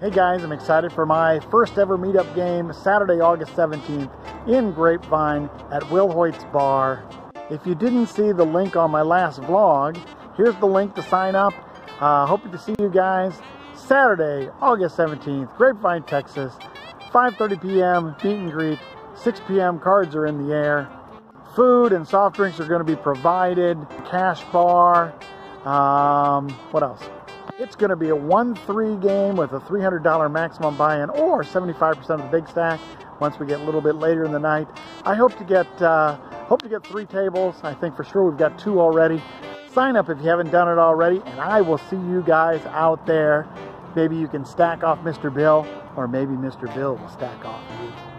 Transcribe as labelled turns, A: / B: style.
A: Hey guys, I'm excited for my first ever meetup game Saturday, August 17th in Grapevine at Wilhoite's Bar. If you didn't see the link on my last vlog, here's the link to sign up. Uh, hoping to see you guys Saturday, August 17th, Grapevine, Texas, 5.30 p.m. meet and greet, 6 p.m. cards are in the air. Food and soft drinks are going to be provided, cash bar, um, what else? It's going to be a 1-3 game with a $300 maximum buy-in or 75% of the big stack once we get a little bit later in the night. I hope to get uh, hope to get three tables. I think for sure we've got two already. Sign up if you haven't done it already, and I will see you guys out there. Maybe you can stack off Mr. Bill, or maybe Mr. Bill will stack off you.